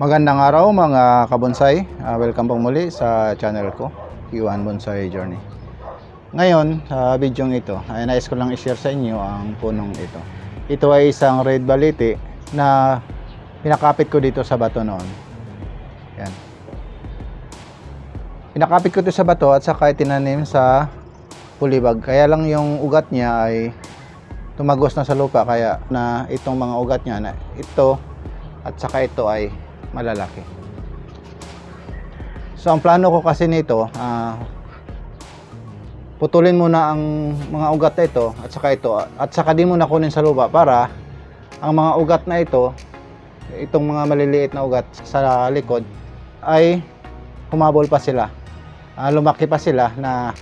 Magandang araw mga kabonsai. Ah, welcome po muli sa channel ko, Q1 Bonsai Journey. Ngayon, sa video ito, ay nais ko lang i-share sa inyo ang punong ito. Ito ay isang red baliti na pinakapit ko dito sa bato noon. Yan. Pinakapit ko ito sa bato at saka tinanim sa pulibag. Kaya lang yung ugat niya ay tumagos na sa lupa kaya na itong mga ugat niya na ito at saka ito ay malalaki. So ang plano ko kasi nito, ah, putulin muna ang mga ugat na ito at saka ito at saka di muna kunin sa lupa para ang mga ugat na ito, itong mga maliliit na ugat sa likod ay humabol pa sila. Ah, lumaki pa sila na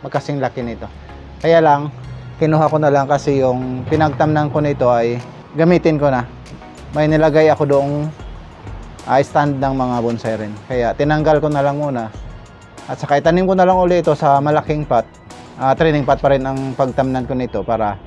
magkasing laki nito. Kaya lang, kinuha ko na lang kasi yung pinagtamnan ko nito ay gamitin ko na. May nilagay ako doong ah, stand ng mga bonsai rin. Kaya tinanggal ko na lang muna. At saka itanim ko na lang uli ito sa malaking pot. Ah, training pot pa rin ang pagtamnan ko nito para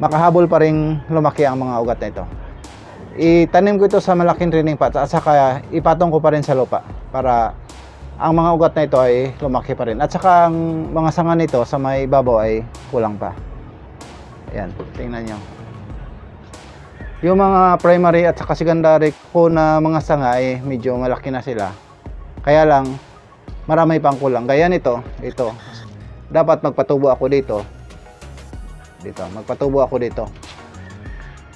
makahabol pa rin lumaki ang mga ugat na ito. Itanim ko ito sa malaking training pot at saka ipatong ko pa rin sa lupa para ang mga ugat na ito ay lumaki pa rin. At saka ang mga sanga nito sa may babaw ay kulang pa. Ayan, tingnan nyo. Yung mga primary at saka secondary ko na mga sanga ay medyo malaki na sila. Kaya lang, marami pang kulang. Gaya nito, ito. Dapat magpatubo ako dito. Dito, magpatubo ako dito.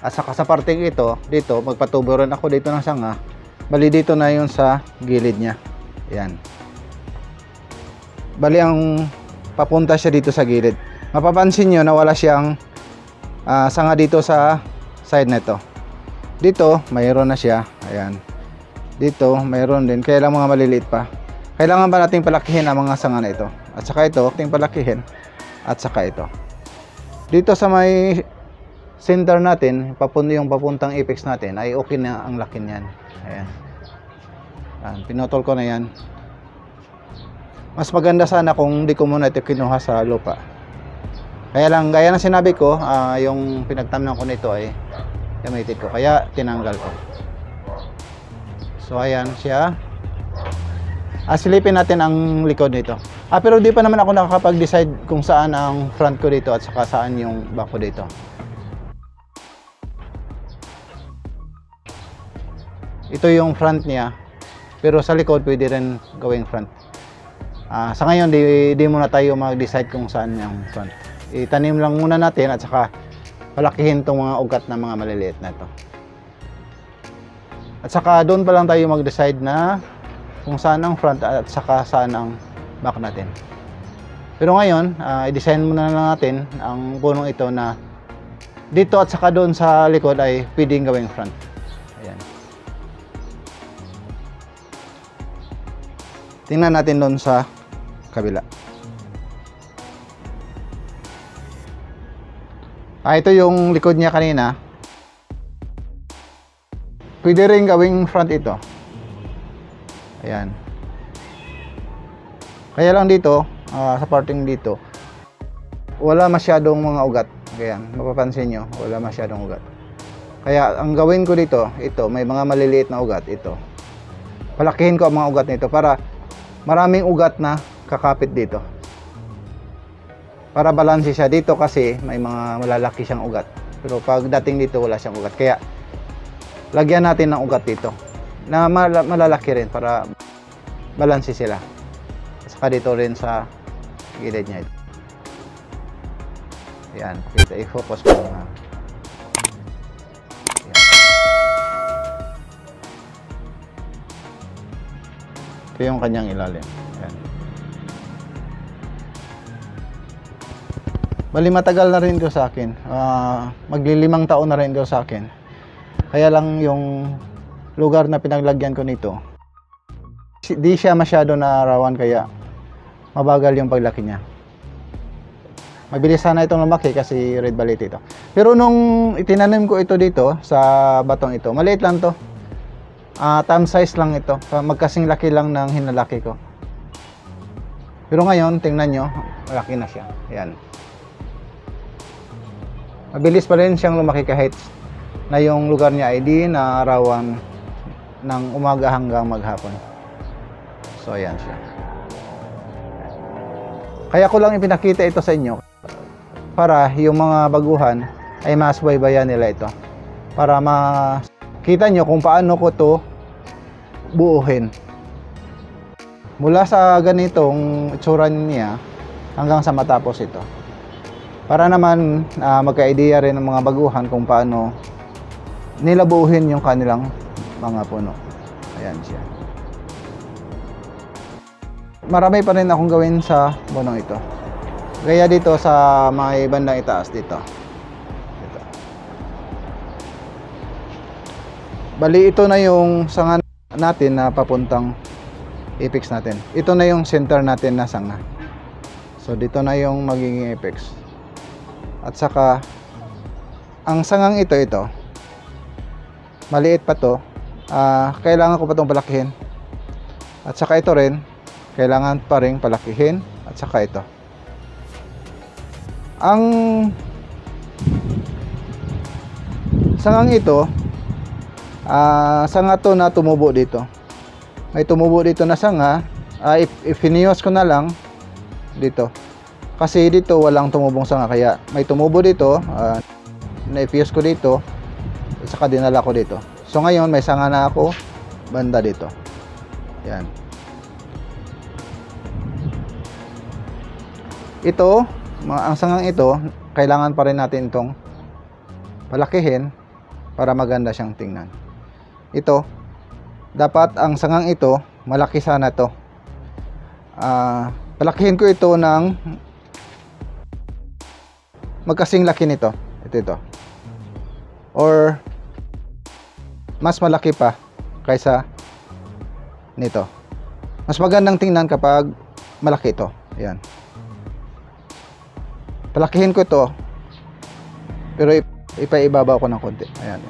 At saka sa parting ito, dito, magpatubo rin ako dito ng sanga. Bali dito na yun sa gilid niya. Yan. Bali ang papunta siya dito sa gilid. Mapapansin nyo na wala siyang ah, sanga dito sa side nito. Dito, mayroon na siya. Ayan. Dito, mayroon din. Kaya lang mga maliliit pa. Kailangan ba nating palakihin ang mga sanga na ito? At saka ito, ating palakihin. At saka ito. Dito sa may center natin, papunta yung papuntang apex natin, ay okay na ang laki niyan. Ayan. Ayan, pinotol ko na yan. Mas maganda sana kung di ko muna ito kinuha sa lupa. Kaya lang, gaya ng sinabi ko, ah, yung pinagtamnan ko nito ay gamitin ko. Kaya tinanggal ko. So ayan siya. Ah, silipin natin ang likod nito. Ah, pero di pa naman ako nakakapag-decide kung saan ang front ko dito at saka saan yung back ko dito. Ito yung front niya. Pero sa likod pwede rin gawing front. Ah, sa ngayon di, di muna tayo mag-decide kung saan yung front. Itanim lang muna natin at saka palakihin tong mga ugat na mga maliliit na ito. At saka doon pa lang tayo mag-decide na kung saan ang front at saka saan ang back natin. Pero ngayon, ah, i-design muna na natin ang punong ito na dito at saka doon sa likod ay pwedeng gawing front. Ayan. Tingnan natin doon sa kabila. Ah, ito yung likod niya kanina. Pwede rin gawing front ito. Ayan. Kaya lang dito, ah, sa parting dito, wala masyadong mga ugat. Ayan, mapapansin nyo, wala masyadong ugat. Kaya ang gawin ko dito, ito, may mga maliliit na ugat, ito. Palakihin ko ang mga ugat nito para maraming ugat na kakapit dito. Para balanse siya dito kasi may mga malalaki siyang ugat. Pero pag dating dito wala siyang ugat. Kaya lagyan natin ng ugat dito na mala- malalaki rin para balanse sila. Saka dito rin sa gilid niya. Yan, kita i-focus ko na. Ito yung kanyang ilalim. Bali matagal na rin ito sa akin. Ah, maglilimang taon na rin ito sa akin. Kaya lang yung lugar na pinaglagyan ko nito, di siya masyado naarawan kaya mabagal yung paglaki niya. Mabilis sana itong lumaki kasi red balit ito. Pero nung itinanim ko ito dito sa batong ito, maliit lang to. Ah, thumb size lang ito. Magkasing laki lang ng hinalaki ko. Pero ngayon, tingnan nyo, malaki na siya. Ayan. Mabilis pa rin siyang lumaki kahit na yung lugar niya ay di naarawan ng umaga hanggang maghapon. So ayan siya. Kaya ko lang ipinakita ito sa inyo para yung mga baguhan ay masbaybayan nila ito. Para makita nyo kung paano ko to buuhin. Mula sa ganitong itsura niya hanggang sa matapos ito. Para naman ah, magka-idea rin ng mga baguhan kung paano nila buuhin yung kanilang mga puno. Ayan siya. Marami pa rin akong gawin sa punong ito. Gaya dito sa may bandang itaas dito. Dito. Bali ito na yung sanga natin na papuntang apex natin. Ito na yung center natin na sanga. So dito na yung magiging apex. At saka ang sangang ito ito. Maliit pa to. Ah, kailangan ko pa itong palakihin. At saka ito rin, kailangan pa rin palakihin. At saka ito. Ang sangang ito, ah, sanga to na tumubo dito. May tumubo dito na sanga. Ah, if, ifinios ko na lang dito. Kasi dito walang tumubong sanga kaya may tumubo dito, ah, na-fuse ko dito, at saka dinala ko dito. So ngayon may sanga na ako banda dito. Yan. Ito, ang sangang ito, kailangan pa rin natin itong palakihin para maganda siyang tingnan. Ito, dapat ang sangang ito, malaki sana to. Ah, palakihin ko ito ng magkasing laki nito. Ito ito. Or mas malaki pa kaysa nito. Mas magandang tingnan kapag malaki ito. Ayan. Palakihin ko ito. Pero ip- ipaibabaw ko ng konti. Ayan.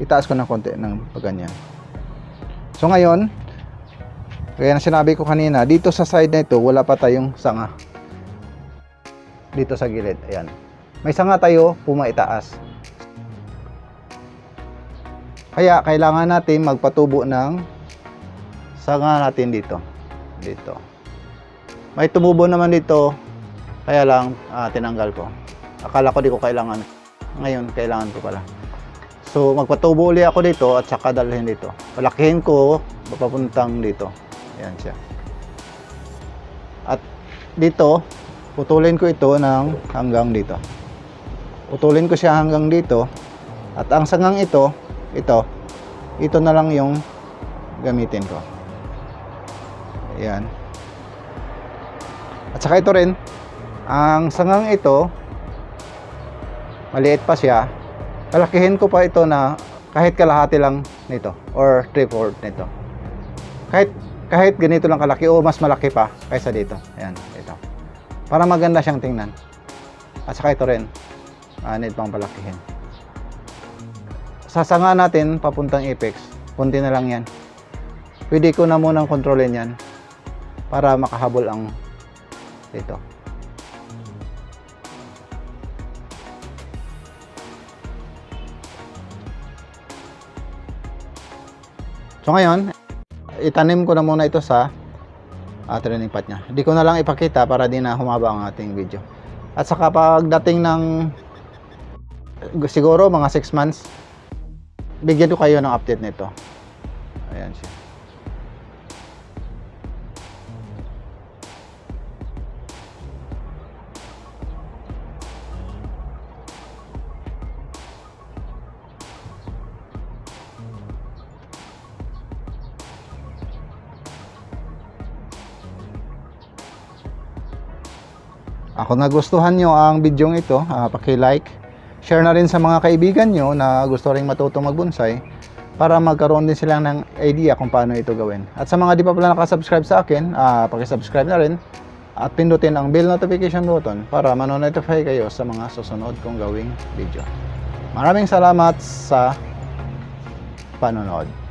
Itaas ko ng konti ng pagganyan. So ngayon, kaya na sinabi ko kanina, dito sa side na ito, wala pa tayong sanga. Dito sa gilid. Ayan. May sanga tayo, pumaitaas. Kaya kailangan natin magpatubo ng sanga natin dito. Dito. May tumubo naman dito, kaya lang ah, tinanggal ko. Akala ko di ko kailangan. Ngayon, kailangan ko pala. So, magpatubo uli ako dito at saka dalhin dito. Palakihin ko, papuntang dito. Ayan siya. At dito, putulin ko ito ng hanggang dito. Putulin ko siya hanggang dito. At ang sangang ito, ito, ito na lang yung gamitin ko. Ayan. At saka ito rin, ang sangang ito, maliit pa siya, palakihin ko pa ito na kahit kalahati lang nito or 3/4 nito. Kahit kahit ganito lang kalaki o mas malaki pa kaysa dito. Ayan, ito. Para maganda siyang tingnan. At saka ito rin, ah, need pang palakihin. Sasanga natin papuntang apex. Kunti na lang yan. Pwede ko na munang kontrolin yan para makahabol ang ito. So ngayon, itanim ko na muna ito sa uh, training pot niya. Hindi ko na lang ipakita para di na humaba ang ating video. At saka pagdating ng siguro mga 6 months, bigyan ko kayo ng update nito. Ayan siya. Ako nagustuhan nyo ang video ito, uh, paki-like, share na rin sa mga kaibigan nyo na gusto rin matutong magbonsai para magkaroon din sila ng idea kung paano ito gawin. At sa mga di pa pala nakasubscribe sa akin, uh, paki-subscribe na rin at pindutin ang bell notification button para manonotify kayo sa mga susunod kong gawing video. Maraming salamat sa panonood.